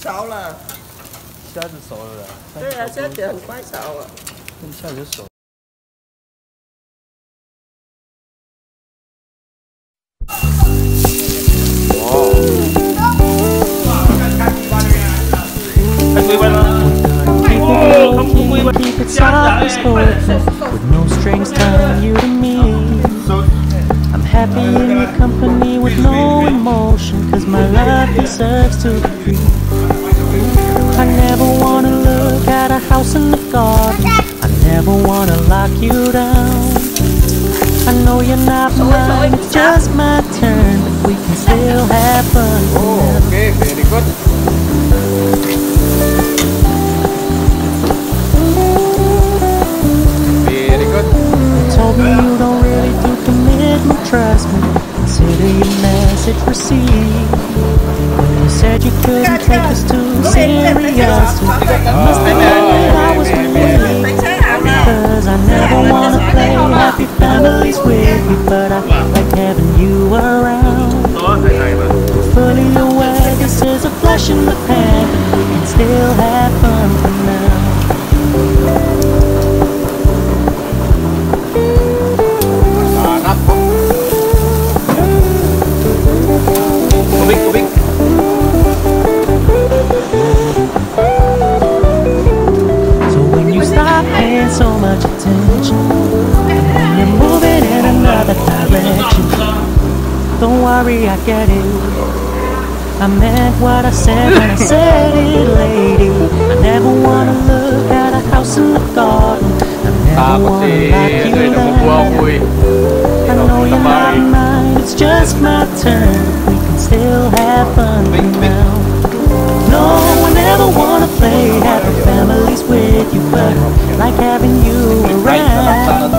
熟了。一下子熟了啦。对啊，现在姐很快熟了。一下就熟。With no strings tying you to me I'm happy in your company my love deserves to be free. I never wanna look at a house in the garden. I never wanna lock you down. I know you're not mine, it's just my turn. But we can still have fun. Oh, okay, very good. Very good. You told me you don't really do commitment, trust me. Consider your message received. When you said you couldn't take us too seriously, I must admit that I was relieved. Because I never wanna play happy families with you, but I like having you around. Fully aware this is a flash in the pan, but we can still have fun don't I get it. I meant what I said when I said it, lady. I never wanna look at a house in the garden. I never wanna si, lock ano you nabubuha down. ko eh. I know you're not mine, it's just my turn. We can still have fun now. No, I never wanna play happy families with you, but I like having you around.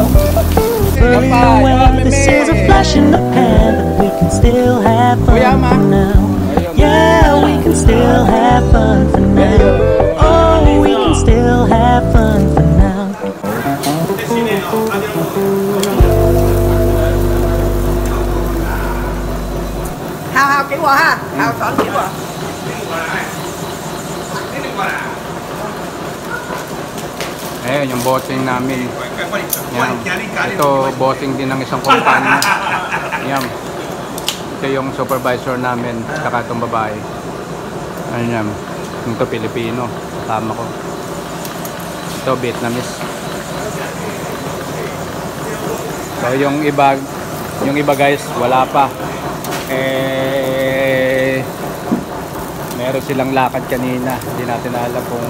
Fully aware this is a flash in the pan, but can still have fun for now. Yeah, we can still have fun for now. Oh, we can still have fun for now. Hao hao kỹ quá ha, hao toán kỹ quá. Eh, yung boting namin. Yan. Ito, boting din ng isang kumpanya. Yan. Ito yung supervisor namin, saka itong babae. Ayan yan. Ito, Pilipino. Tama ko. Ito, Vietnamese. So, yung iba, yung iba guys, wala pa. Eh, meron silang lakad kanina. Hindi natin alam kung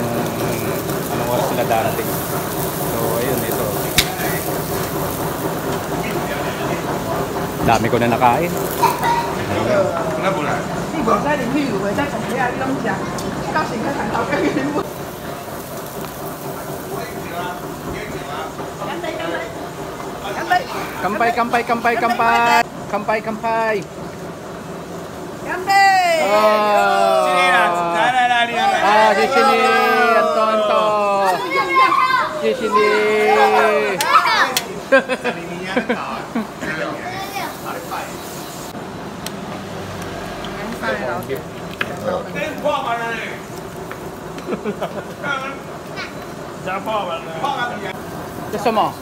anong oras sila darating. So, ayun, ito. Dami ko na nakain. 那不来。你不在里面，以为在怎弄家？到时你看看他干什么。干杯！干杯！干杯！干杯！干杯！干杯！干杯！啊！谢谢你，来来来，你来。啊！谢谢你，安多安多。谢谢你。哈哈哈哈哈。 你们。 Kampay, kampay, kampay, kampay! Kampay, kampay! 干杯！ Oh! Ah, si Shini! Anto, Anto! Si Shini! Gusto mo?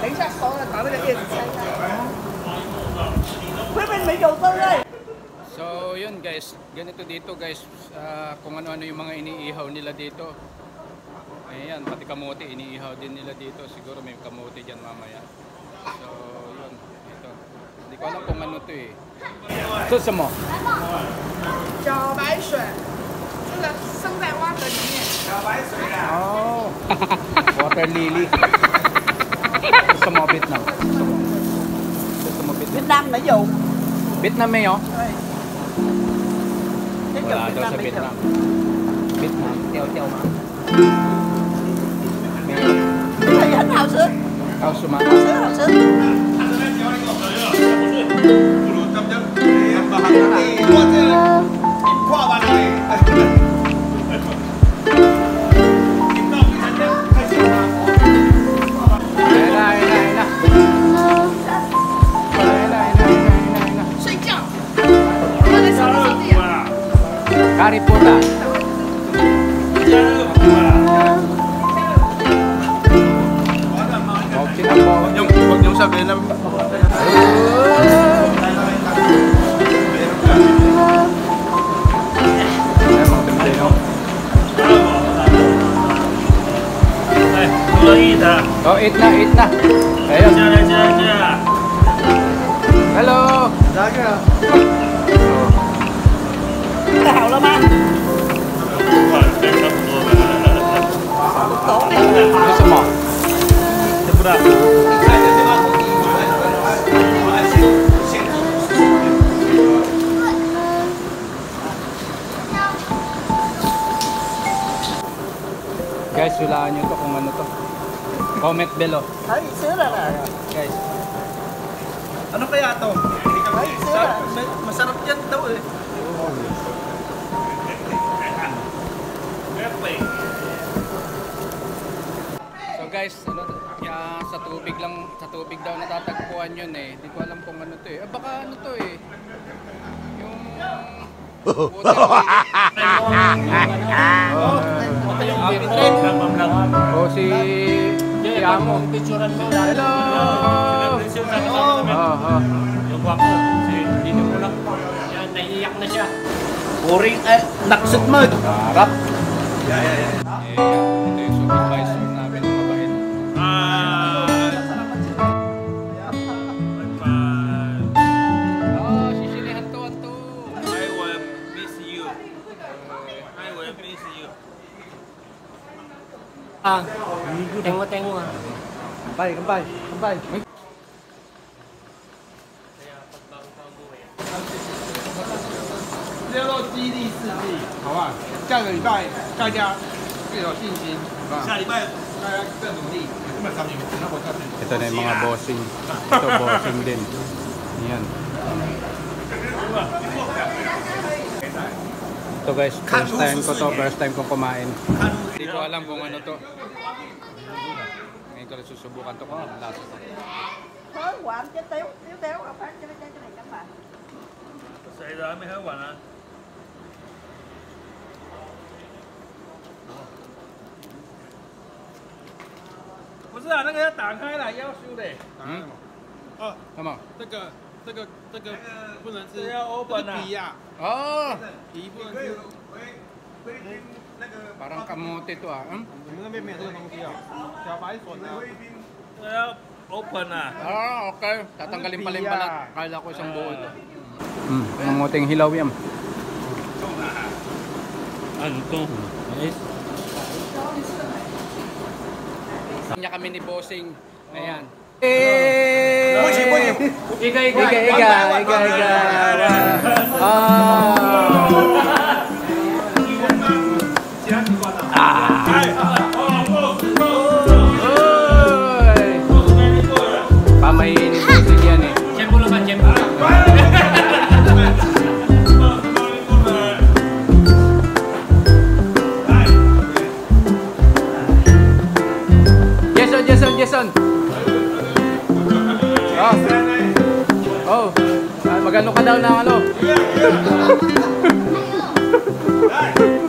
等一下熟了，把那个叶子拆开。会不会没有灯哎？ So yun guys, ganito dito guys, ah, kung ano-ano yung mga iniihaw nila dito. Ayan, pati kamote, iniihaw din nila dito. Siguro may kamote dyan mamaya. So yun, ito. có nó cùng mình một tuổi rất sầm mỏ cho bãi sủi tức là sông tại water 里面 cho bãi sủi là oh water lily sầm mỏ Việt Nam. Sầm mỏ Việt Nam. Việt Nam nãy dù Việt Nam mấy không Voilà, cho Việt Nam Việt Nam. Theo theo mà Mày hình hào sữa Hào sữa mà. Hào sữa, hào sữa 丢吗？这个也很好吃， Kao suma. 好吃好吃。 Ayan ít na ít na đấy là chưa chưa chưa hello. Giá kìa thảo lắm anh? Hãy subscribe cho kênh Ghiền Mì Gõ Comment below. Ay, sira na. Guys, Ano kaya to? Ay, sira. Sa- Masarap yan daw eh. So guys, ano, kaya sa tubig lang, sa tubig daw natatagpuan yun eh. Hindi ko alam kung ano to eh. Ah, baka ano to eh. Yung water O si si Amo. Hello! Oh, oh. Yung gwapo, si Dino mo lang. Yan, naiiyak na siya. Uring, eh, naksot mo. Harap. Eh, ito yung supervisor namin ng mabait. Oh, sisilihan to, to. I will miss you. I will miss you. Ah, tengo-tengo ah. Kampay, kampay, kampay. 这叫激励士气，好不好？下个礼拜大家更有信心，下礼拜大家更努力。根本上面那我告诉你， Ito na yung mga bossing. Ito bossing din. Yan. Ito guys, first time ko to, first time ko kumain. Hindi ko alam kung ano to. 不是啊，那个要打开了。嗯。哦，怎么？这个这个这个不能是不能皮呀。哦。Parang kamote to ah. Hmm? Kaya open na. Ah, okay. Tatanggalin pala yung balat. Kala ko isang buo ito. Hmm, manguting hilaw yan. Ano to? Ayos. Kanya kami ni Bossing. Ayan. Eh! Boy, boy! Iga, iga, iga, iga, iga, iga. Ah! Magano ka daw ng ano?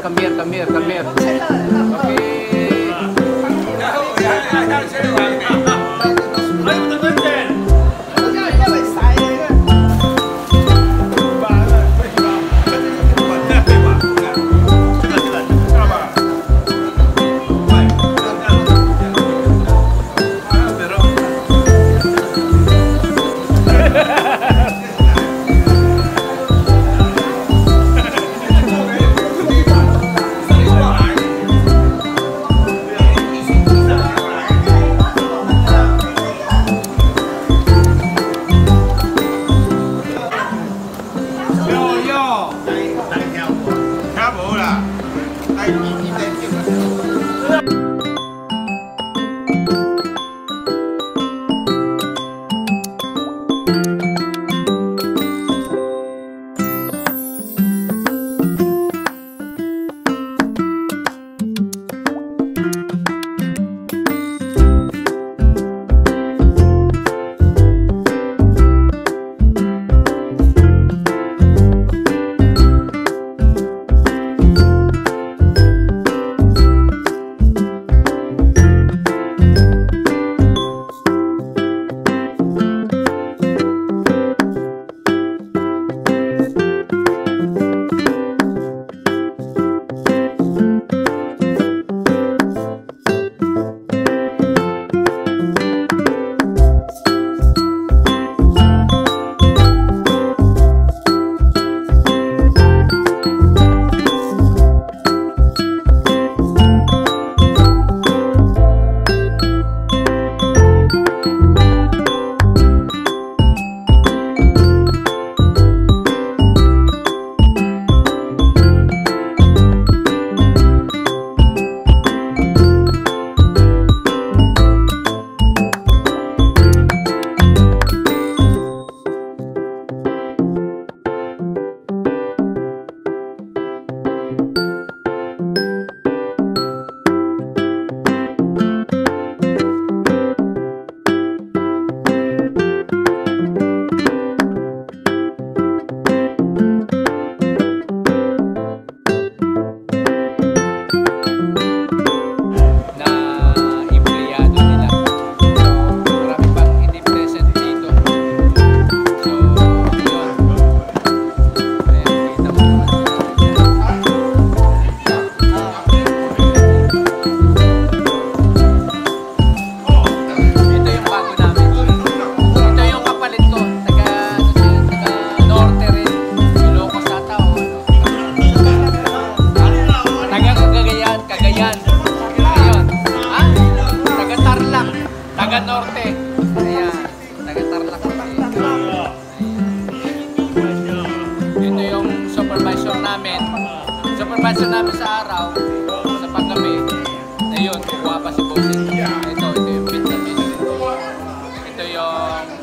cambiar, cambiar, cambiar.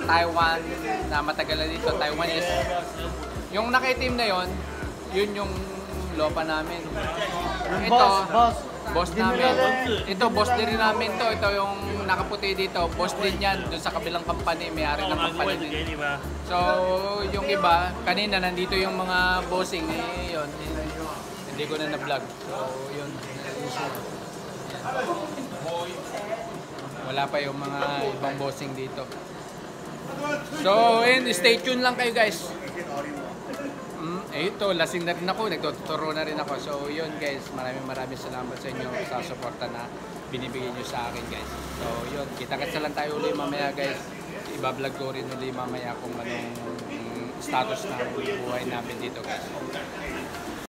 Taiwan na matagal na dito, Taiwanese. Yung nakaitim na yon, yun yung lopa namin. Ito, boss, namin. Ito, boss din rin namin to. Ito yung nakaputi dito. Boss din yan. Doon sa kabilang company, may-ari ng company din. So, yung iba, kanina nandito yung mga bossing. Eh, yun. Hindi ko na na-vlog. So, yun. Wala pa yung mga ibang bossing dito. So, yun, stay tuned lang kayo guys. Mm, eh ito, lasing na rin ako, nagtuturo na rin ako. So yun guys, maraming maraming salamat sa inyo sa suporta na binibigay nyo sa akin guys. So yun, kita-kitsa lang tayo ulit mamaya guys. Iba-vlog ko rin ulit mamaya kung anong status ng buhay namin dito guys.